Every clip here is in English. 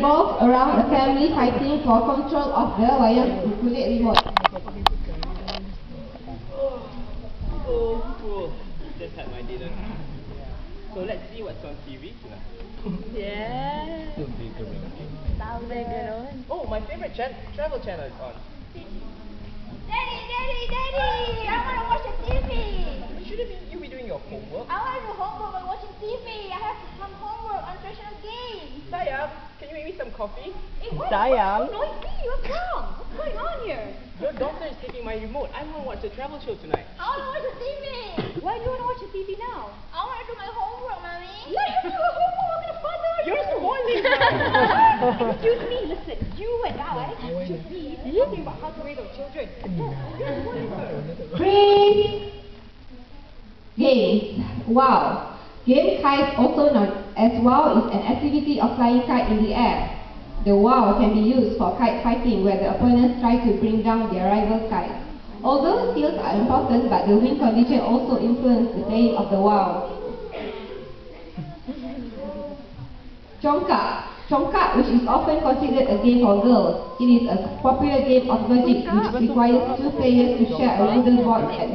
revolves around a family fighting for control of the wire kulit remote. Oh, cool. Just had my dinner. So let's see what's on TV tonight. Yeah. Tahu dia. Oh, my favorite chan- travel channel is on. Daddy, Daddy, Daddy! I want to watch the TV! Shouldn't you be doing your homework? I want to do homework while watching TV. I have some homework on traditional games. Sayang, can you make me some coffee? Hey, what? Sayang. What's so noisy? What's wrong? What's going on here? Your daughter is taking my remote. I want to watch the travel show tonight. I want to watch the TV. Why do you want to watch the TV now? I want to do my homework, Mommy. Let you do your homework. What kind of father are You're you? spoiling Excuse me, listen. You and I should be talking about how to raise our children. You're spoiling her. Freeze! Games. Wow. Game kite, also known as wau, is an activity of flying kite in the air. The wau can be used for kite fighting where the opponents try to bring down their rival kite. Although skills are important, but the wind condition also influence the playing of the wau. Chongkak. Chongkak, which is often considered a game for girls. It is a popular game of logic which requires two players to share a wooden board at,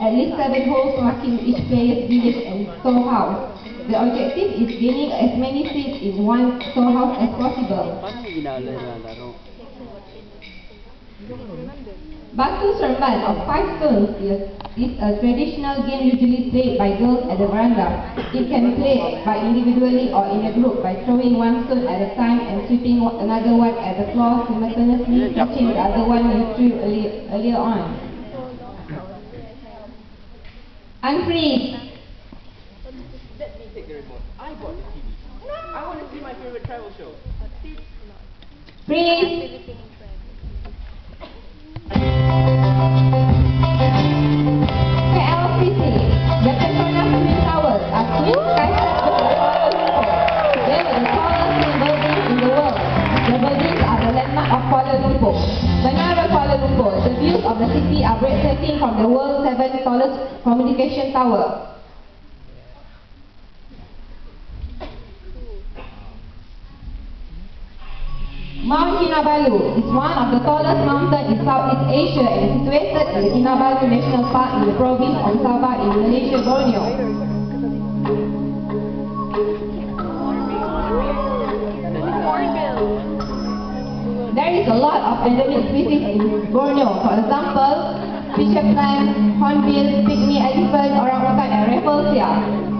at least seven holes marking each player's village and storehouse. The objective is gaining as many seats in one storehouse as possible. Batu Seremban of five stones is, is a traditional game usually played by girls at the veranda. It can be played by individually or in a group by throwing one stone at a time and sweeping another one at the floor simultaneously catching the other one you threw earlier, earlier on. Unfreeze. Let me take the remote. I bought the TV. Want my favorite travel show. Freeze. KLCC, the the tallest in the world. The buildings are the landmark of Kuala Lumpur. Kuala Lumpur, the views of the city are breathtaking from the world's seventh tallest communication tower. Mount Kinabalu is one of the tallest mountains in Southeast Asia and is situated in Kinabalu National Park in the province of Sabah in Malaysia, Borneo. There is a lot of endemic species in Borneo. For example, pitcher plant, hornbill, pygmy elephant, orangutan, and rafflesia.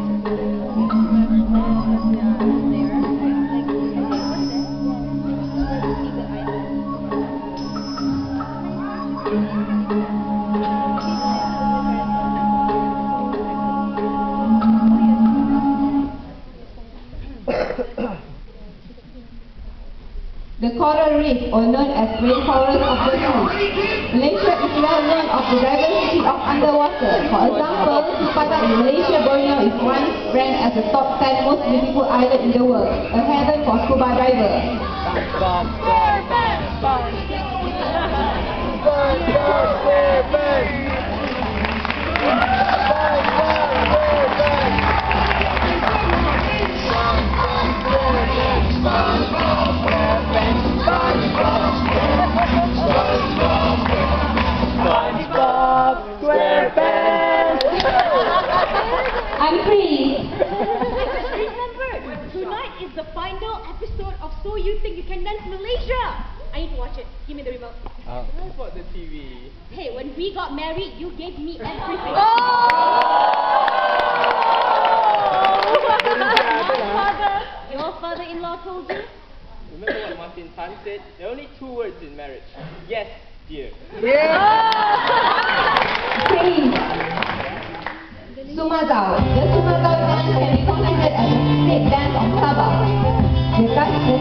The coral reef, or known as rainforest of the sea. Malaysia is well known of the diversity of underwater. For example, Sipadan in Malaysia, Borneo is once ranked as the top 10 most beautiful island in the world, a heaven for scuba divers. Tonight is the final episode of So You Think You Can Dance Malaysia. I need to watch it. Give me the remote. Ah. I bought the TV. Hey, when we got married, you gave me everything. My oh! father, your father-in-law told you? Remember what Martin Tan said? There are only two words in marriage. Yes, dear. Free. Sumazau. The Sumazau dance can be considered as a state dance of Sabah. The,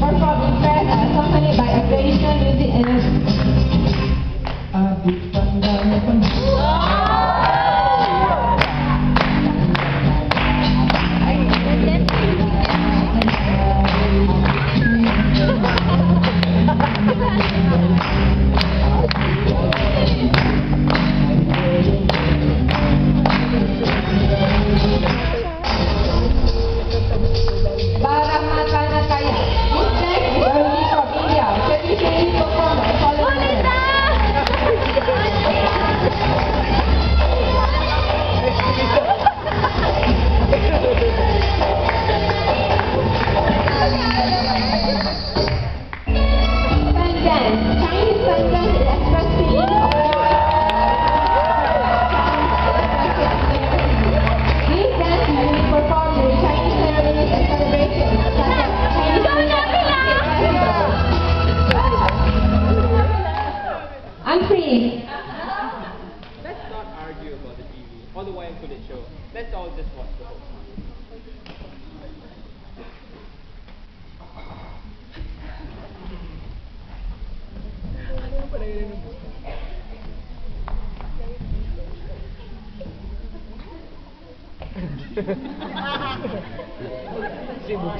That's not the way into show. Let's all just watch the whole time. Sibuk